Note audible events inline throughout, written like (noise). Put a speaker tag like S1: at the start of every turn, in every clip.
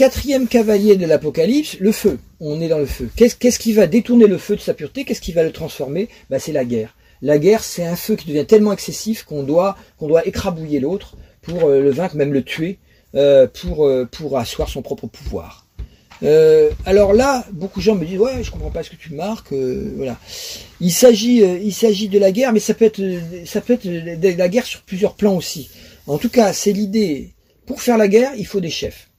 S1: quatrième cavalier de l'Apocalypse, le feu. On est dans le feu. Qu'est-ce qui va détourner le feu de sa pureté? Qu'est-ce qui va le transformer? Bah, C'est la guerre. La guerre, c'est un feu qui devient tellement excessif qu'on doit, qu'on doit écrabouiller l'autre pour euh, le vaincre, même le tuer, euh, pour, euh, pour asseoir son propre pouvoir. alors là, beaucoup de gens me disent ouais, je comprends pas ce que tu marques, voilà. Il s'agit, il s'agit de la guerre, mais ça peut être, ça peut être de la guerre sur plusieurs plans aussi. En tout cas, c'est l'idée. Pour faire la guerre, il faut des chefs.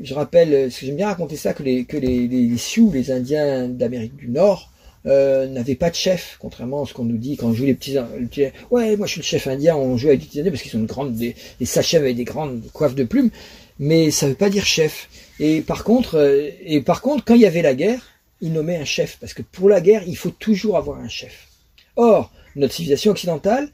S1: Je rappelle, que j'aime bien raconter ça, que les, les, les Sioux, les Indiens d'Amérique du Nord, euh, n'avait pas de chef, contrairement à ce qu'on nous dit quand on joue les petits, ouais, moi je suis le chef indien, on joue avec des petits indiens parce qu'ils sont une grande, des, des sachets avec des grandes coiffes de plumes, mais ça veut pas dire chef. Et par contre, euh, et par contre, quand il y avait la guerre, ils nommaient un chef, parce que pour la guerre, il faut toujours avoir un chef. Or, notre civilisation occidentale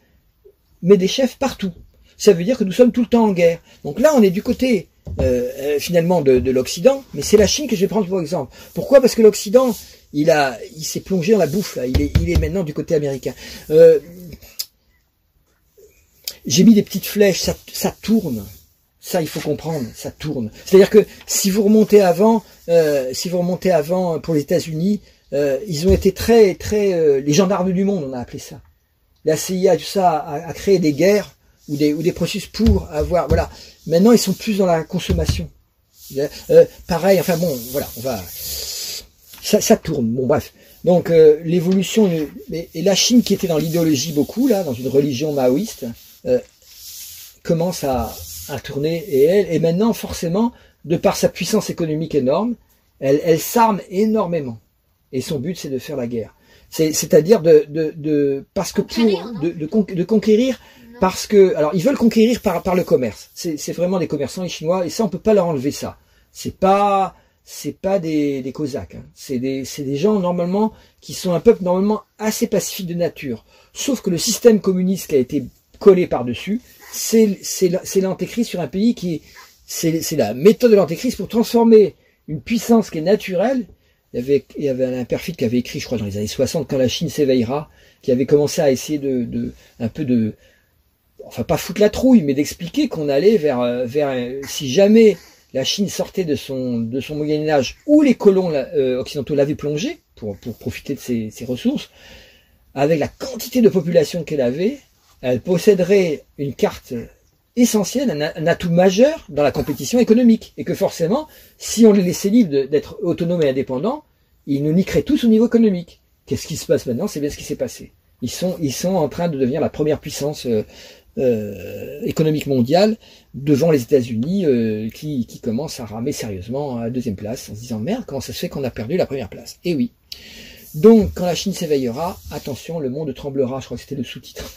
S1: met des chefs partout. Ça veut dire que nous sommes tout le temps en guerre. Donc là, on est du côté euh, euh finalement de, de l'Occident, mais c'est la Chine que je vais prendre pour exemple. Pourquoi? Parce que l'Occident, il a, il s'est plongé dans la bouffe là. Il est, il est maintenant du côté américain. Euh, j'ai mis des petites flèches, ça, ça tourne. Ça, il faut comprendre, ça tourne. C'est-à-dire que si vous remontez avant, euh, si vous remontez avant pour les États-Unis, euh, ils ont été très, très, euh, les gendarmes du monde, on a appelé ça. La CIA, tout ça, a, a créé des guerres ou des, ou des processus pour avoir, voilà. Maintenant, ils sont plus dans la consommation. Euh, pareil, enfin bon, voilà, on va ça, tourne. Bon, bref. Donc euh, l'évolution et la Chine qui était dans l'idéologie beaucoup là, dans une religion maoïste, euh, commence à, tourner et elle et maintenant forcément de par sa puissance économique énorme, elle, s'arme énormément et son but c'est de faire la guerre. C'est-à-dire de, de, parce que pour de, de, conquérir parce que alors ils veulent conquérir par, par le commerce. C'est vraiment des commerçants les Chinois et ça on peut pas leur enlever ça. C'est pas c'est pas des, des Cosaques, hein. c'est des, des, gens normalement qui sont un peuple normalement assez pacifique de nature. Sauf que le système communiste qui a été collé par-dessus, c'est l'antéchrist sur un pays qui est, c'est la méthode de l'antéchrist pour transformer une puissance qui est naturelle. Il y avait, il y avait un perfide qui avait écrit, je crois, dans les années 60, quand la Chine s'éveillera, qui avait commencé à essayer de, de, un peu de, enfin pas foutre la trouille, mais d'expliquer qu'on allait vers, vers, si jamais la Chine sortait de son, de son Moyen Âge où les colons euh, occidentaux l'avaient plongé pour, pour profiter de ses, ressources, avec la quantité de population qu'elle avait, elle posséderait une carte essentielle, un, atout majeur dans la compétition économique. Et que forcément, si on les laissait libres d'être autonomes et indépendants, ils nous niqueraient tous au niveau économique. Qu'est-ce qui se passe maintenant? C'est bien ce qui s'est passé. Ils sont, ils sont en train de devenir la première puissance euh, économique mondiale devant les États-Unis euh, qui, qui commencent à ramer sérieusement à la deuxième place en se disant merde comment ça se fait qu'on a perdu la première place? Et eh oui. Donc quand la Chine s'éveillera, attention, le monde tremblera. Je crois que c'était le sous-titre.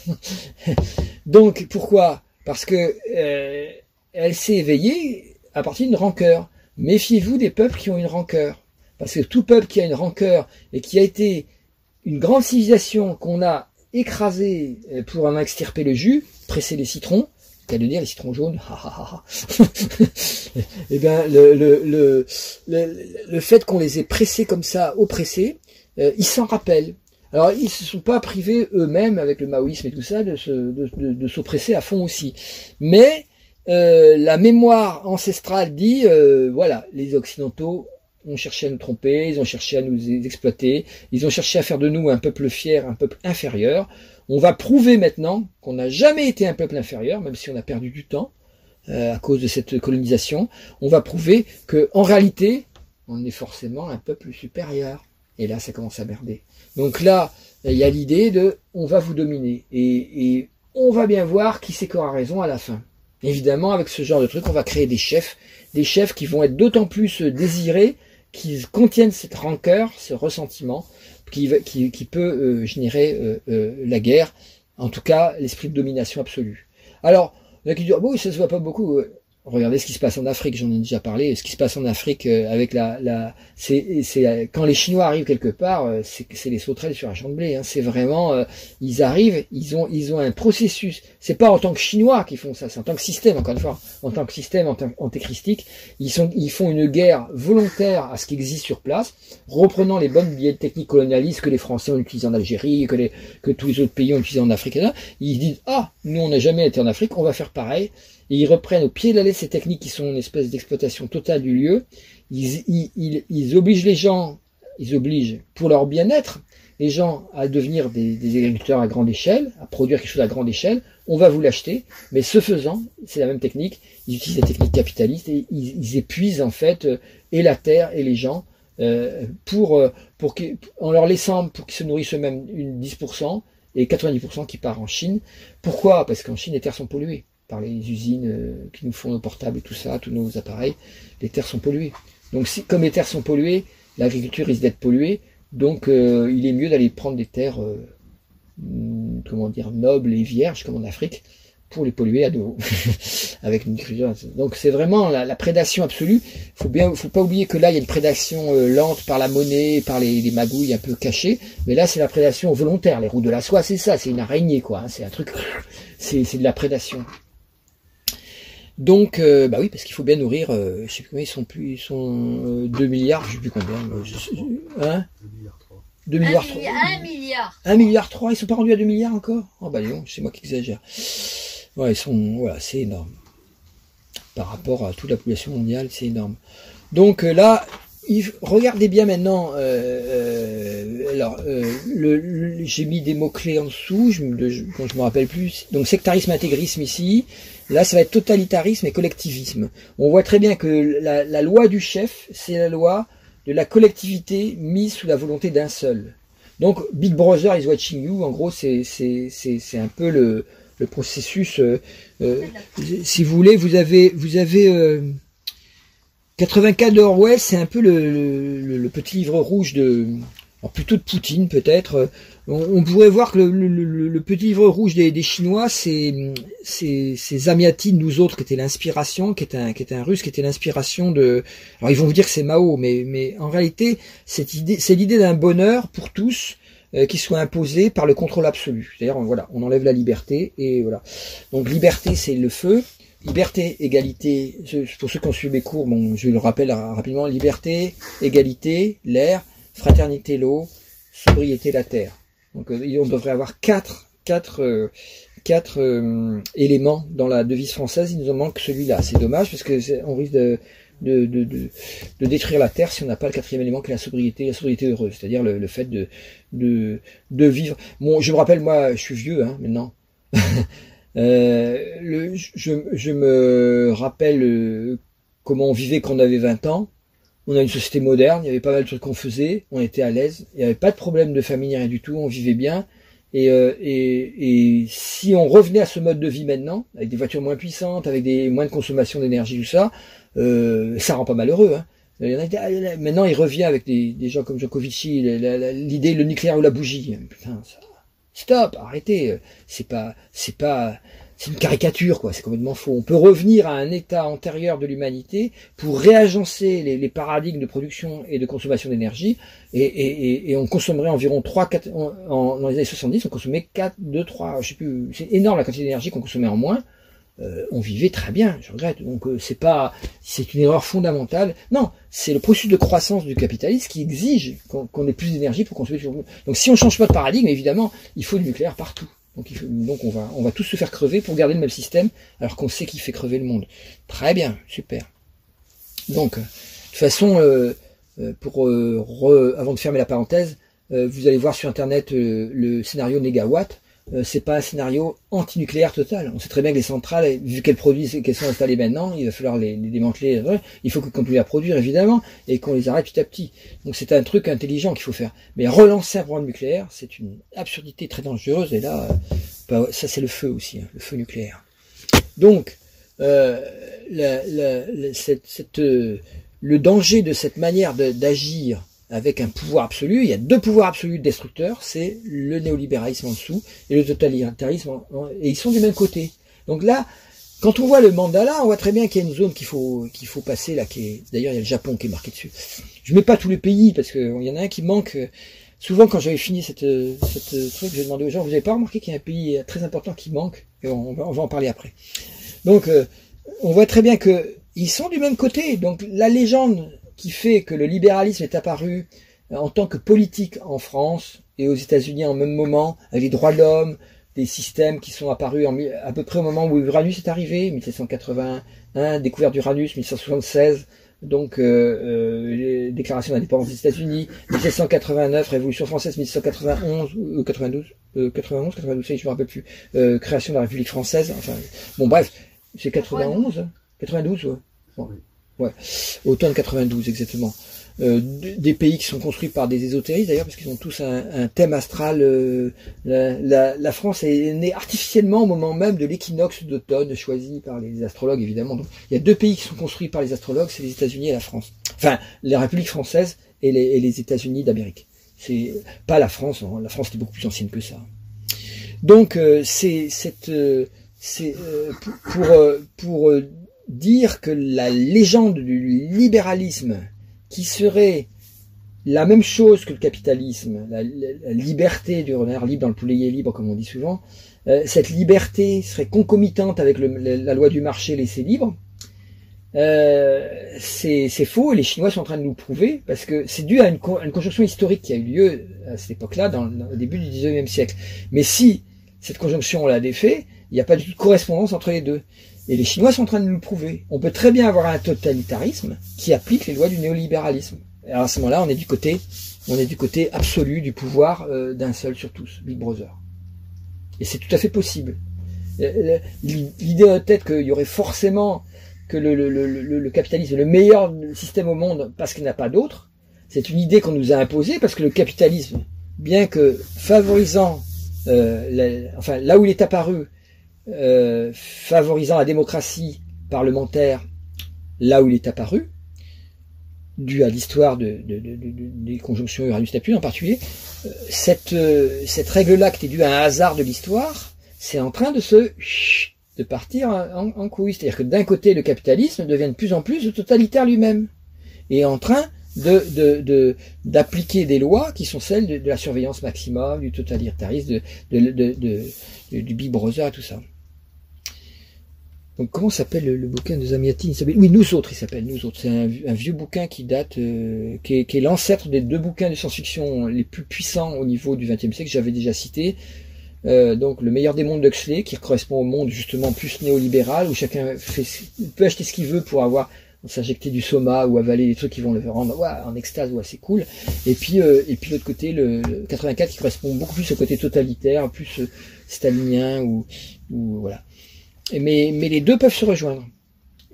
S1: (laughs) Donc pourquoi? Parce que euh, elle s'est éveillée à partir d'une rancœur. Méfiez-vous des peuples qui ont une rancœur. Parce que tout peuple qui a une rancœur et qui a été une grande civilisation qu'on a écrasé pour en extirper le jus, presser les citrons, qu'à de dire les citrons jaunes, et (laughs) eh bien le, le, le, le, fait qu'on les ait pressés comme ça, oppressés, euh, ils s'en rappellent. Alors ils se sont pas privés eux-mêmes avec le maoïsme et tout ça de, de, s'oppresser à fond aussi. Mais euh, la mémoire ancestrale dit, euh, voilà, les occidentaux ont cherché à nous tromper, ils ont cherché à nous exploiter, ils ont cherché à faire de nous un peuple fier, un peuple inférieur. On va prouver maintenant qu'on n'a jamais été un peuple inférieur, même si on a perdu du temps euh, à cause de cette colonisation. On va prouver que en réalité, on est forcément un peuple supérieur. Et là, ça commence à merder. Donc là, il y a l'idée de on va vous dominer. Et, on va bien voir qui c'est qui aura raison à la fin. Évidemment, avec ce genre de truc, on va créer des chefs, des chefs qui vont être d'autant plus désirés qui contiennent cette rancœur, ce ressentiment, qui, peut euh, générer euh, euh, la guerre, en tout cas l'esprit de domination absolue. Alors, il y en a qui disent, bon, ça se voit pas beaucoup. Regardez ce qui se passe en Afrique, j'en ai déjà parlé. Ce qui se passe en Afrique avec la, la c'est, quand les Chinois arrivent quelque part, c'est, c'est les sauterelles sur un champ de blé. Hein. C'est vraiment, ils arrivent, ils ont, ils ont un processus. C'est pas en tant que Chinois qu'ils font ça, c'est en tant que système encore une fois, en tant que système antéchristique. Ils sont, ils font une guerre volontaire à ce qui existe sur place, reprenant les bonnes vieilles techniques colonialistes que les Français ont utilisées en Algérie, que les, que tous les autres pays ont utilisées en Afrique. Ils disent ah nous on n'a jamais été en Afrique, on va faire pareil. Et ils reprennent au pied de la lettre ces techniques qui sont une espèce d'exploitation totale du lieu. Ils, ils, ils, obligent les gens, ils obligent pour leur bien-être, les gens à devenir des, des, agriculteurs à grande échelle, à produire quelque chose à grande échelle. On va vous l'acheter, mais ce faisant, c'est la même technique. Ils utilisent la technique capitaliste et ils, ils épuisent en fait euh, et la terre et les gens euh, pour, euh, pour en leur laissant pour qu'ils se nourrissent eux-mêmes une 10% et 90% qui part en Chine. Pourquoi? Parce qu'en Chine, les terres sont polluées par les usines euh, qui nous font nos portables et tout ça, tous nos appareils. Les terres sont polluées. Donc, comme les terres sont polluées, l'agriculture risque d'être polluée. Donc, euh, il est mieux d'aller prendre des terres, euh, comment dire, nobles et vierges, comme en Afrique, pour les polluer à nouveau (laughs) avec une Donc c'est vraiment la, prédation absolue. Faut bien, faut pas oublier que là il y a une prédation lente par la monnaie, par les, magouilles un peu cachées, mais là c'est la prédation volontaire. Les roues de la soie, c'est ça, c'est une araignée quoi. Hein. c'est un truc, c'est de la prédation. Donc euh, bah oui parce qu'il faut bien nourrir. Euh, je sais plus combien ils sont plus, ils sont 2 milliards, je sais plus combien. hein? 2 milliards 3. 1 milliard. 1 milliard 3, ils sont pas rendus à 2 milliards encore? Oh bah non, c'est moi qui exagère. Ouais, ils sont, voilà, c'est énorme. Par rapport à toute la population mondiale, c'est énorme. Donc euh, là, regardez bien maintenant. Euh, euh, alors, le, j'ai mis des mots clés en dessous, je, quand je me rappelle plus. Donc sectarisme, intégrisme ici. Là, ça va être totalitarisme et collectivisme. On voit très bien que la, la loi du chef, c'est la loi de la collectivité mise sous la volonté d'un seul. Donc, Big Brother is watching you. En gros, c'est un peu le le processus. Euh, euh, si vous voulez, vous avez, vous avez 84 de Orwell, c'est un peu le, petit livre rouge de, plutôt de Poutine peut-être. On, pourrait voir que le, petit livre rouge des, Chinois, c'est ces Amiati, nous autres, qui était l'inspiration, qui est un, russe, qui était l'inspiration de. Alors ils vont vous dire que c'est Mao, mais, en réalité, c'est l'idée d'un bonheur pour tous euh, qui soit imposé par le contrôle absolu. C'est-à-dire, voilà, on enlève la liberté et voilà. Donc liberté, c'est le feu. Liberté, égalité, pour ceux qui ont suivi mes cours, bon, je le rappelle rapidement, liberté, égalité, l'air, fraternité, l'eau, sobriété, la terre. Donc euh, on devrait avoir quatre, quatre, euh, quatre éléments dans la devise française, il nous en manque celui-là. C'est dommage parce que on risque de, de, de, de, détruire la terre si on n'a pas le quatrième élément qui est la sobriété, la sobriété heureuse, c'est-à-dire le, fait de, de, de vivre. Bon, je me rappelle, moi, je suis vieux hein, maintenant. (laughs) euh, le, je, je me rappelle euh, comment on vivait quand on avait 20 ans. On a une société moderne, il y avait pas mal de trucs qu'on faisait, on était à l'aise, il n'y avait pas de problème de famille, rien du tout, on vivait bien. Et, euh, et, si on revenait à ce mode de vie maintenant, avec des voitures moins puissantes, avec des moins de consommation d'énergie, tout ça, euh, ça rend pas malheureux. Hein. Maintenant, il revient avec des, gens comme Djokovic, l'idée le nucléaire ou la bougie. Putain, ça, stop, arrêtez. C'est pas, c'est pas, c'est une caricature, quoi. C'est complètement faux. On peut revenir à un état antérieur de l'humanité pour réagencer les, les, paradigmes de production et de consommation d'énergie, et, et, et, on consommerait environ 3, 4, en, dans les années 70, on consommait 4, 2, 3, je sais plus, c'est énorme la quantité d'énergie qu'on consommait en moins. Euh, on vivait très bien, je regrette. Donc euh, c'est pas, c'est une erreur fondamentale. Non, c'est le processus de croissance du capitalisme qui exige qu'on ait plus d'énergie pour consommer toujours Donc si on change pas de paradigme, évidemment, il faut du nucléaire partout. Donc, on va, on va tous se faire crever pour garder le même système, alors qu'on sait qu'il fait crever le monde. Très bien, super. Donc, de toute façon, euh, pour avant de fermer la parenthèse, vous allez voir sur internet le scénario Negawatt euh, c'est pas un scénario antinucléaire total. On sait très bien que les centrales, vu qu'elles produisent, qu'elles sont installées maintenant, il va falloir les, démanteler. Il faut qu'on continue à produire évidemment et qu'on les arrête petit à petit. Donc c'est un truc intelligent qu'il faut faire. Mais relancer un programme nucléaire, c'est une absurdité très dangereuse. Et là, euh, bah, ça c'est le feu aussi, hein, le feu nucléaire. Donc euh, cette, le danger de cette manière d'agir avec un pouvoir absolu. Il y a deux pouvoirs absolus destructeurs, c'est le néolibéralisme en dessous et le totalitarisme, et ils sont du même côté. Donc là, quand on voit le mandala, on voit très bien qu'il y a une zone qu'il faut qu'il faut passer là, qui est d'ailleurs il y a le Japon qui est marqué dessus. Je mets pas tous les pays parce qu'il y en a un qui manque. Souvent quand j'avais fini cette, cette truc, j'ai demandé aux gens, vous avez pas remarqué qu'il y a un pays très important qui manque Et on va, on va en parler après. Donc euh, on voit très bien que ils sont du même côté. Donc la légende qui fait que le libéralisme est apparu euh, en tant que politique en France et aux États-Unis en même moment, avec les droits de l'homme, des systèmes qui sont apparus à peu près au moment où Uranus est arrivé, 1781, découverte d'Uranus, 1776, donc euh, euh, déclaration d'indépendance des États-Unis, 1789, Révolution française, 1791, 92, 91, 92, je me rappelle plus, euh, création de la République française, enfin, bon bref, c'est 91, 92, ouais. Ouais, automne 92 exactement. Euh, des pays qui sont construits par des ésotéristes d'ailleurs parce qu'ils ont tous un, thème astral. Euh, la, France est née artificiellement au moment même de l'équinoxe d'automne choisi par les astrologues évidemment. Donc il y a deux pays qui sont construits par les astrologues, c'est les États-Unis et la France. Enfin, la République française et les, États-Unis d'Amérique. C'est pas la France. Hein. La France est beaucoup plus ancienne que ça. Donc euh, c'est cette c'est pour pour dire que la légende du libéralisme qui serait la même chose que le capitalisme, la, liberté du renard libre dans le poulailler libre, comme on dit souvent, euh, cette liberté serait concomitante avec la loi du marché laissé libre, euh, c'est faux et les Chinois sont en train de nous prouver parce que c'est dû à une, conjonction historique qui a eu lieu à cette époque-là, dans au début du 19e siècle. Mais si cette conjonction l'a défait, il n'y a pas du tout de correspondance entre les deux. Et les Chinois sont en train de nous le prouver. On peut très bien avoir un totalitarisme qui applique les lois du néolibéralisme. Et à ce moment-là, on est du côté, on est du côté absolu du pouvoir euh, d'un seul sur tous, Big Brother. Et c'est tout à fait possible. Euh, l'idée en tête qu'il y aurait forcément que le, capitalisme est le meilleur système au monde parce qu'il n'y a pas d'autre, c'est une idée qu'on nous a imposée parce que le capitalisme, bien que favorisant, euh, enfin là où il est apparu, euh, favorisant la démocratie parlementaire là où il est apparu, dû à l'histoire de, des conjonctions Uranus-Neptune en particulier, euh, cette, euh, cette règle-là qui est due à un hasard de l'histoire, c'est en train de se de partir en, couille. C'est-à-dire que d'un côté, le capitalisme devient de plus en plus totalitaire lui-même, et en train de d'appliquer des lois qui sont celles de, la surveillance maximum, du totalitarisme, de, du Big Brother et tout ça. Donc comment s'appelle le, bouquin de Zamiati Oui, Nous autres, il s'appelle Nous autres. C'est un, vieux bouquin qui date, euh, qui est, l'ancêtre des deux bouquins de science-fiction les plus puissants au niveau du XXe siècle j'avais déjà cité. Euh, donc le meilleur des mondes d'Huxley, qui correspond au monde justement plus néolibéral, où chacun fait, peut acheter ce qu'il veut pour avoir s'injecter du soma ou avaler des trucs qui vont le rendre en extase ou assez cool. Et puis euh, et puis l'autre côté, le, 84 qui correspond beaucoup plus au côté totalitaire, plus stalinien ou voilà mais, mais les deux peuvent se rejoindre.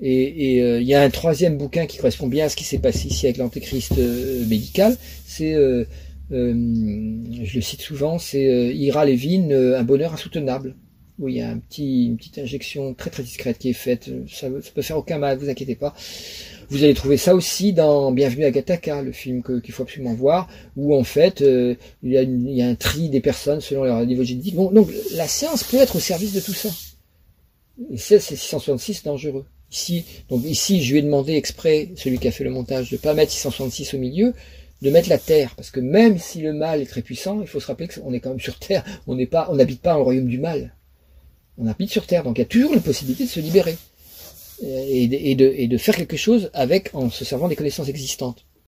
S1: Et euh, il y a un troisième bouquin qui correspond bien à ce qui s'est passé ici avec l'antéchrist euh, médical. C'est, euh, je le cite souvent, c'est Ira Levin, Un bonheur insoutenable. Où il y a un petit, une petite injection très très discrète qui est faite. Ça, ça peut faire aucun mal, vous inquiétez pas. Vous allez trouver ça aussi dans Bienvenue à Gataka, le film qu'il faut absolument voir, où en fait il, y a il, y a un tri des personnes selon leur niveau génétique. Donc la science peut être au service de tout ça. Et c'est 666 dangereux. Ici, donc ici, je lui ai demandé exprès, celui qui a fait le montage, de pas mettre 666 au milieu, de mettre la terre, parce que même si le mal est très puissant, il faut se rappeler qu'on est quand même sur terre, on n'est pas, on n'habite pas le royaume du mal. On habite sur terre, donc il y a toujours une possibilité de se libérer et de, et de, et de faire quelque chose avec en se servant des connaissances existantes.